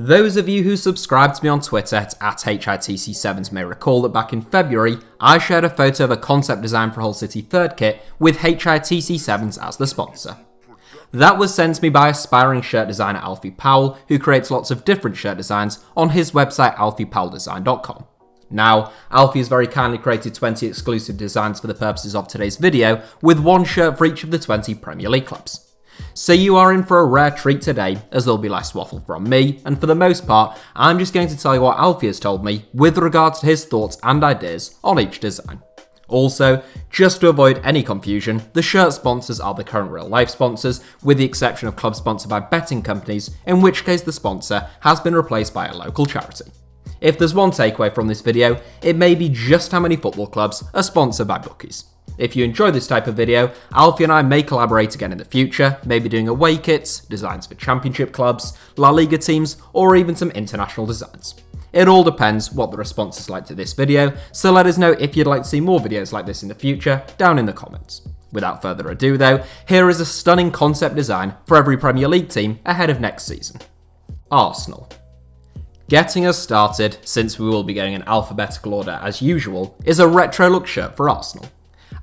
Those of you who subscribe to me on Twitter at, at HITC Sevens may recall that back in February, I shared a photo of a concept design for Hull City 3rd kit with HITC Sevens as the sponsor. That was sent to me by aspiring shirt designer Alfie Powell, who creates lots of different shirt designs on his website alfiepowelldesign.com. Now, Alfie has very kindly created 20 exclusive designs for the purposes of today's video, with one shirt for each of the 20 Premier League clubs. So you are in for a rare treat today, as there'll be less waffle from me, and for the most part, I'm just going to tell you what Alfie has told me with regards to his thoughts and ideas on each design. Also, just to avoid any confusion, the shirt sponsors are the current real life sponsors, with the exception of clubs sponsored by betting companies, in which case the sponsor has been replaced by a local charity. If there's one takeaway from this video, it may be just how many football clubs are sponsored by bookies. If you enjoy this type of video, Alfie and I may collaborate again in the future, maybe doing away kits, designs for championship clubs, La Liga teams, or even some international designs. It all depends what the response is like to this video, so let us know if you'd like to see more videos like this in the future down in the comments. Without further ado though, here is a stunning concept design for every Premier League team ahead of next season. Arsenal. Getting us started, since we will be going in alphabetical order as usual, is a retro look shirt for Arsenal.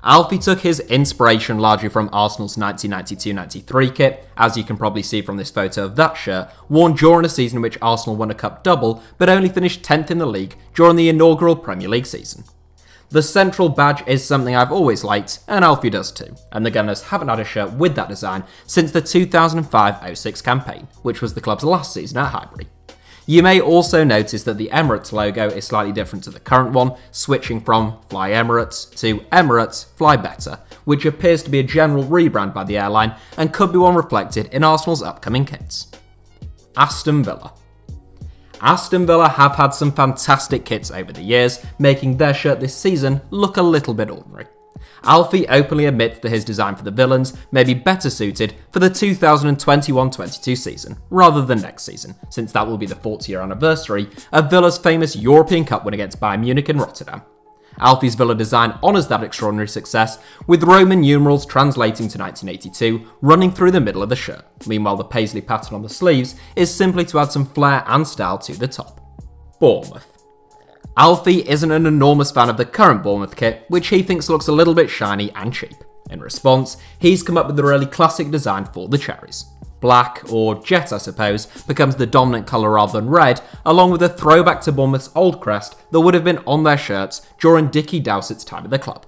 Alfie took his inspiration largely from Arsenal's 1992-93 kit, as you can probably see from this photo of that shirt, worn during a season in which Arsenal won a cup double, but only finished 10th in the league during the inaugural Premier League season. The central badge is something I've always liked, and Alfie does too, and the Gunners haven't had a shirt with that design since the 2005-06 campaign, which was the club's last season at Highbury. You may also notice that the Emirates logo is slightly different to the current one, switching from Fly Emirates to Emirates Fly Better, which appears to be a general rebrand by the airline and could be one reflected in Arsenal's upcoming kits. Aston Villa. Aston Villa have had some fantastic kits over the years, making their shirt this season look a little bit ordinary. Alfie openly admits that his design for the Villans may be better suited for the 2021-22 season, rather than next season, since that will be the 40 year anniversary of Villa's famous European Cup win against Bayern Munich in Rotterdam. Alfie's Villa design honours that extraordinary success, with Roman numerals translating to 1982 running through the middle of the shirt. Meanwhile, the paisley pattern on the sleeves is simply to add some flair and style to the top. Bournemouth. Alfie isn't an enormous fan of the current Bournemouth kit, which he thinks looks a little bit shiny and cheap. In response, he's come up with a really classic design for the cherries. Black, or jet I suppose, becomes the dominant colour rather than red, along with a throwback to Bournemouth's old crest that would have been on their shirts during Dickie Dowsett's time at the club.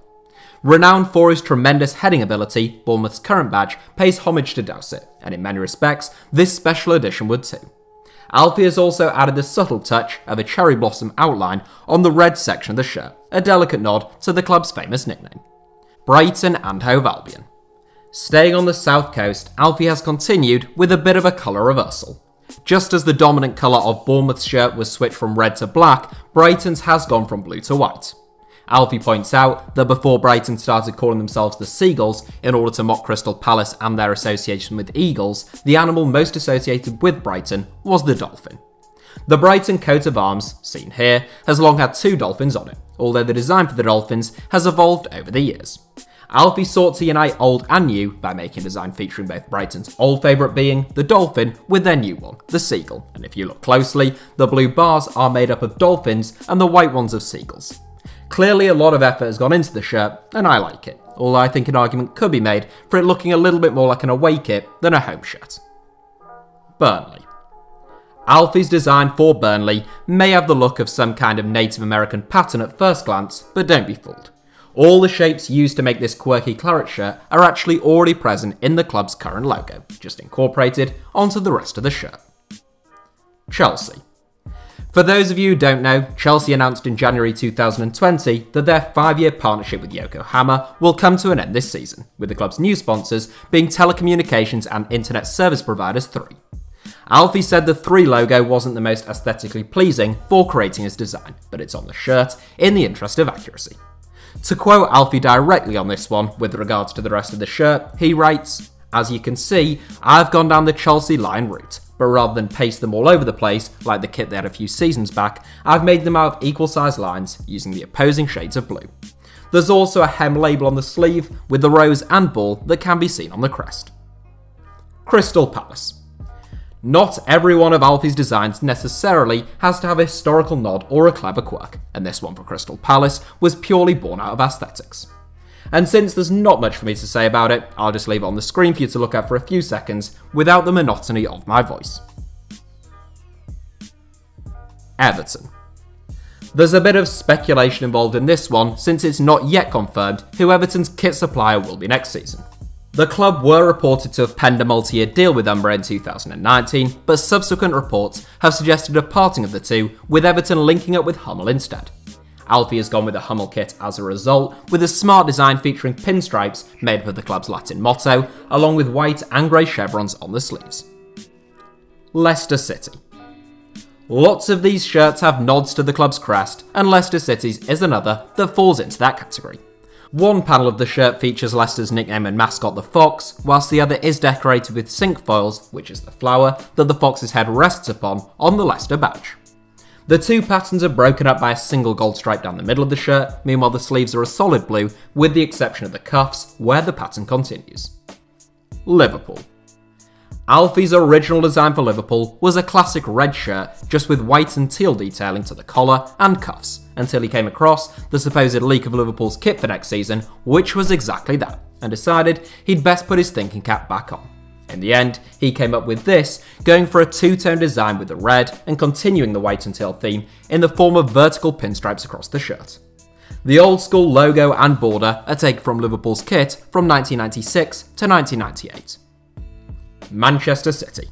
Renowned for his tremendous heading ability, Bournemouth's current badge pays homage to Dowsett, and in many respects, this special edition would too. Alfie has also added the subtle touch of a cherry blossom outline on the red section of the shirt, a delicate nod to the club's famous nickname. Brighton and Hove Albion. Staying on the south coast, Alfie has continued with a bit of a colour reversal. Just as the dominant colour of Bournemouth's shirt was switched from red to black, Brighton's has gone from blue to white. Alfie points out that before Brighton started calling themselves the Seagulls in order to mock Crystal Palace and their association with eagles, the animal most associated with Brighton was the dolphin. The Brighton coat of arms, seen here, has long had two dolphins on it, although the design for the dolphins has evolved over the years. Alfie sought to unite old and new by making a design featuring both Brighton's old favourite being the dolphin with their new one, the seagull, and if you look closely, the blue bars are made up of dolphins and the white ones of seagulls. Clearly a lot of effort has gone into the shirt, and I like it, although I think an argument could be made for it looking a little bit more like an away kit than a home shirt. Burnley. Alfie's design for Burnley may have the look of some kind of Native American pattern at first glance, but don't be fooled. All the shapes used to make this quirky claret shirt are actually already present in the club's current logo, just incorporated onto the rest of the shirt. Chelsea. For those of you who don't know, Chelsea announced in January 2020 that their five year partnership with Yokohama will come to an end this season, with the club's new sponsors being telecommunications and internet service providers 3. Alfie said the 3 logo wasn't the most aesthetically pleasing for creating his design, but it's on the shirt in the interest of accuracy. To quote Alfie directly on this one, with regards to the rest of the shirt, he writes, As you can see, I've gone down the Chelsea line route but rather than paste them all over the place, like the kit they had a few seasons back, I've made them out of equal sized lines using the opposing shades of blue. There's also a hem label on the sleeve with the rose and ball that can be seen on the crest. Crystal Palace. Not every one of Alfie's designs necessarily has to have a historical nod or a clever quirk, and this one for Crystal Palace was purely born out of aesthetics. And since there's not much for me to say about it, I'll just leave it on the screen for you to look at for a few seconds without the monotony of my voice. Everton. There's a bit of speculation involved in this one since it's not yet confirmed who Everton's kit supplier will be next season. The club were reported to have penned a multi-year deal with Umbro in 2019, but subsequent reports have suggested a parting of the two, with Everton linking up with Hummel instead. Alfie has gone with a Hummel kit as a result, with a smart design featuring pinstripes made up of the club's Latin motto, along with white and grey chevrons on the sleeves. Leicester City. Lots of these shirts have nods to the club's crest, and Leicester City's is another that falls into that category. One panel of the shirt features Leicester's nickname and mascot the fox, whilst the other is decorated with cinquefoils, which is the flower that the fox's head rests upon on the Leicester badge. The two patterns are broken up by a single gold stripe down the middle of the shirt, meanwhile the sleeves are a solid blue, with the exception of the cuffs, where the pattern continues. Liverpool. Alfie's original design for Liverpool was a classic red shirt, just with white and teal detailing to the collar and cuffs, until he came across the supposed leak of Liverpool's kit for next season, which was exactly that, and decided he'd best put his thinking cap back on. In the end, he came up with this, going for a two-tone design with the red and continuing the white and teal theme in the form of vertical pinstripes across the shirt. The old school logo and border are taken from Liverpool's kit from 1996 to 1998. Manchester City.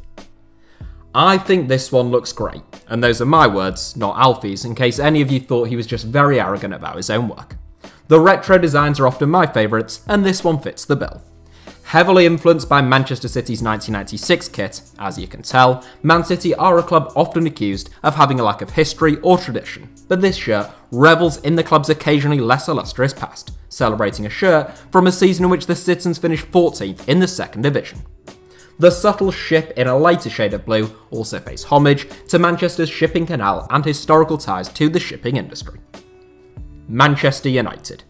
I think this one looks great, and those are my words, not Alfie's, in case any of you thought he was just very arrogant about his own work. The retro designs are often my favourites, and this one fits the bill. Heavily influenced by Manchester City's 1996 kit, as you can tell, Man City are a club often accused of having a lack of history or tradition, but this shirt revels in the club's occasionally less illustrious past, celebrating a shirt from a season in which the Citizens finished 14th in the second division. The subtle ship in a lighter shade of blue also pays homage to Manchester's shipping canal and historical ties to the shipping industry. Manchester United.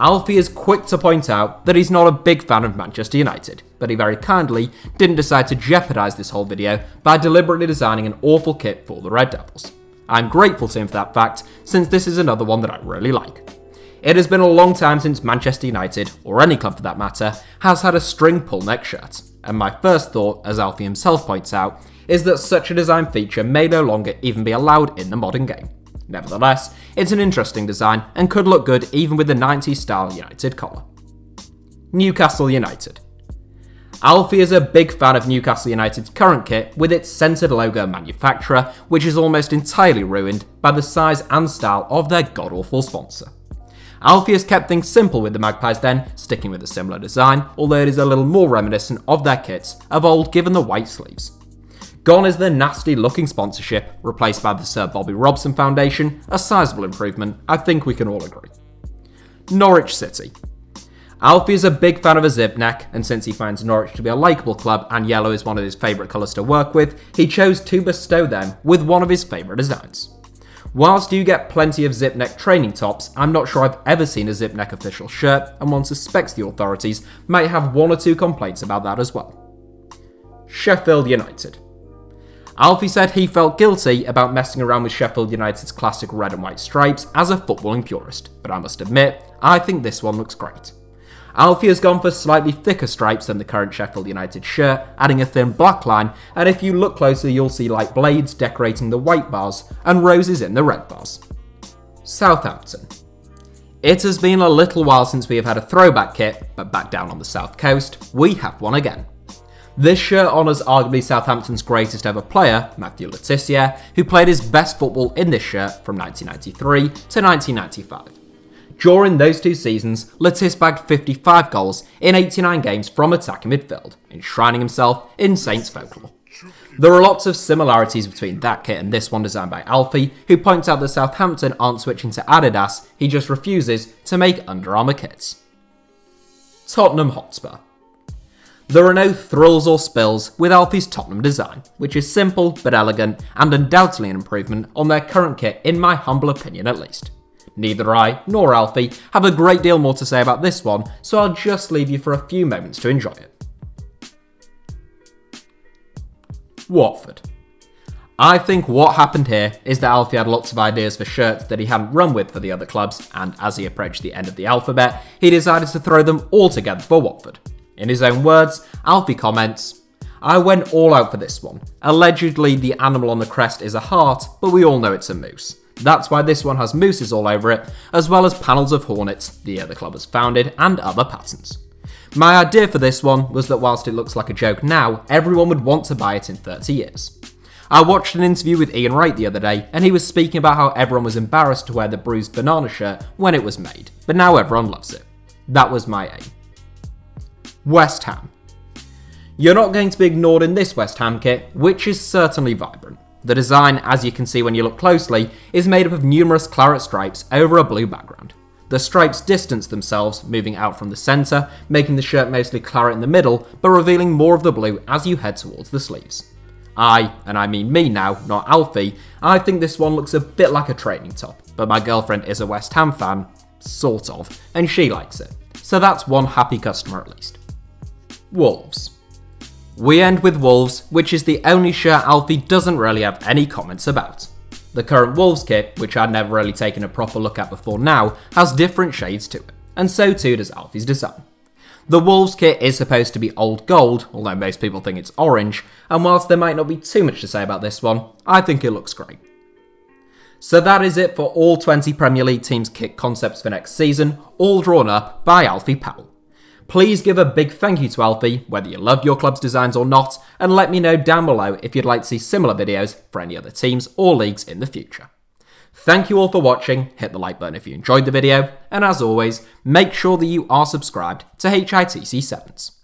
Alfie is quick to point out that he's not a big fan of Manchester United, but he very kindly didn't decide to jeopardise this whole video by deliberately designing an awful kit for the Red Devils. I'm grateful to him for that fact, since this is another one that I really like. It has been a long time since Manchester United, or any club for that matter, has had a string pull neck shirt and my first thought, as Alfie himself points out, is that such a design feature may no longer even be allowed in the modern game. Nevertheless, it's an interesting design and could look good even with the 90s style United collar. Newcastle United. Alfie is a big fan of Newcastle United's current kit with its centered logo manufacturer, which is almost entirely ruined by the size and style of their god-awful sponsor. Alfie has kept things simple with the Magpies then, sticking with a similar design, although it is a little more reminiscent of their kits of old given the white sleeves. Gone is the nasty looking sponsorship, replaced by the Sir Bobby Robson Foundation, a sizable improvement, I think we can all agree. Norwich City. Alfie is a big fan of a zip neck, and since he finds Norwich to be a likeable club and yellow is one of his favourite colours to work with, he chose to bestow them with one of his favourite designs. Whilst you get plenty of zip neck training tops, I'm not sure I've ever seen a zip neck official shirt, and one suspects the authorities might have one or two complaints about that as well. Sheffield United. Alfie said he felt guilty about messing around with Sheffield United's classic red and white stripes as a footballing purist, but I must admit, I think this one looks great. Alfie has gone for slightly thicker stripes than the current Sheffield United shirt, adding a thin black line, and if you look closer you'll see light blades decorating the white bars and roses in the red bars. Southampton. It has been a little while since we have had a throwback kit, but back down on the south coast, we have one again. This shirt honours arguably Southampton's greatest ever player, Matthew Le Tissier, who played his best football in this shirt from 1993 to 1995. During those two seasons, Le bagged 55 goals in 89 games from attacking midfield, enshrining himself in Saints folklore. There are lots of similarities between that kit and this one designed by Alfie, who points out that Southampton aren't switching to Adidas, he just refuses to make Under Armour kits. Tottenham Hotspur. There are no thrills or spills with Alfie's Tottenham design, which is simple but elegant and undoubtedly an improvement on their current kit in my humble opinion at least. Neither I nor Alfie have a great deal more to say about this one, so I'll just leave you for a few moments to enjoy it. Watford. I think what happened here is that Alfie had lots of ideas for shirts that he hadn't run with for the other clubs, and as he approached the end of the alphabet, he decided to throw them all together for Watford. In his own words, Alfie comments, I went all out for this one. Allegedly, the animal on the crest is a hart, but we all know it's a moose. That's why this one has mooses all over it, as well as panels of hornets the other club has founded, and other patterns. My idea for this one was that whilst it looks like a joke now, everyone would want to buy it in 30 years. I watched an interview with Ian Wright the other day, and he was speaking about how everyone was embarrassed to wear the bruised banana shirt when it was made, but now everyone loves it. That was my aim. West Ham. You're not going to be ignored in this West Ham kit, which is certainly vibrant. The design, as you can see when you look closely, is made up of numerous claret stripes over a blue background. The stripes distance themselves, moving out from the centre, making the shirt mostly claret in the middle, but revealing more of the blue as you head towards the sleeves. I, and I mean me now, not Alfie, I think this one looks a bit like a training top, but my girlfriend is a West Ham fan, sort of, and she likes it. So that's one happy customer at least. Wolves. We end with Wolves, which is the only shirt Alfie doesn't really have any comments about. The current Wolves kit, which I'd never really taken a proper look at before now, has different shades to it, and so too does Alfie's design. The Wolves kit is supposed to be old gold, although most people think it's orange, and whilst there might not be too much to say about this one, I think it looks great. So that is it for all 20 Premier League teams' kit concepts for next season, all drawn up by Alfie Powell. Please give a big thank you to Alfie, whether you love your club's designs or not, and let me know down below if you'd like to see similar videos for any other teams or leagues in the future. Thank you all for watching, hit the like button if you enjoyed the video, and as always, make sure that you are subscribed to HITC Sevens.